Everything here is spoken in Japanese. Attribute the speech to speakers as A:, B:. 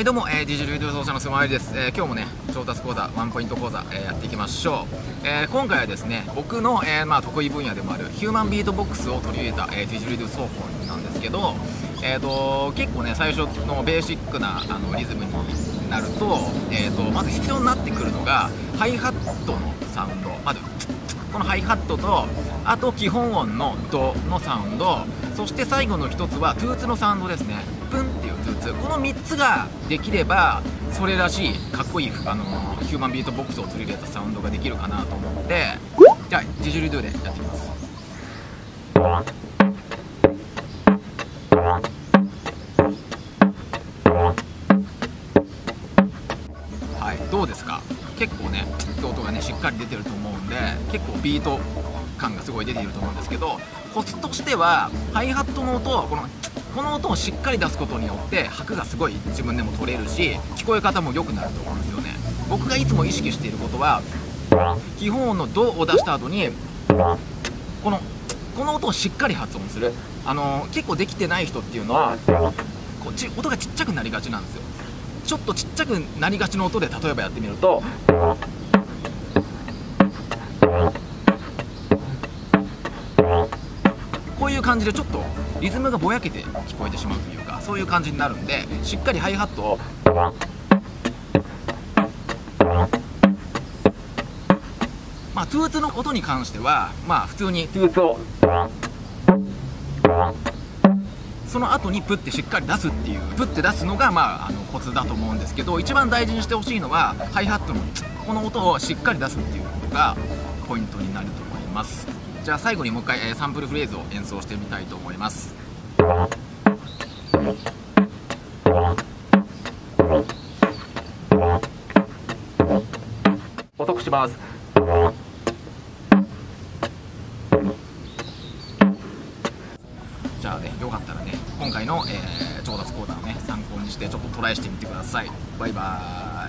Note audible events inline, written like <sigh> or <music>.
A: はいどうも、えー、DJ ルード奏者のスマイルです、えー、今日もね調達講座ワンポイント講座、えー、やっていきましょう、えー、今回はですね僕の、えーまあ、得意分野でもあるヒューマンビートボックスを取り入れた、えー、DJ ルード奏法なんですけど、えーと、結構ね最初のベーシックなあのリズムになると,、えーと、まず必要になってくるのがハイハットのサウンド。まず <laughs> このハイハットとあと基本音のドのサウンド。そして最後の1つはトゥーツのサウンドですね。プンっていうトゥーツ。この3つができればそれらしいかっこいいあのヒューマンビートボックスを取り入れたサウンドができるかなと思って。じゃあジジュリドゥでやってみます。どうですか？結構ね音がねしっかり出てると思うんで結構ビート感がすごい出ていると思うんですけどコツとしてはハイハットの音このこの音をしっかり出すことによって拍がすごい自分でも取れるし聞こえ方も良くなると思うんですよね。僕がいつも意識していることは基本音の「ド」を出した後にこのこの音をしっかり発音する。あの結構できてない人っていうのはこっち音がちっちゃくなりがちなんですよ。ちょっとちっちゃくなりがちの音で例えばやってみるとこういう感じでちょっとリズムがぼやけて聞こえてしまうというかそういう感じになるんでしっかりハイハットをまあトゥーツの音に関してはまあ普通にトゥーツをその後にプッてしっかり出すっていうプッて出すのがまああのコツだと思うんですけど一番大事にしてほしいのはハイハットのこの音をしっかり出すっていうことがポイントになると思います。じゃあ最後にもう一回、え、サンプルフレーズを演奏してみたいと思います。遅くします。じゃあねよかったらね今回の、えー、調達講座をね参考にしてちょっとトライしてみてください。バイバーイ。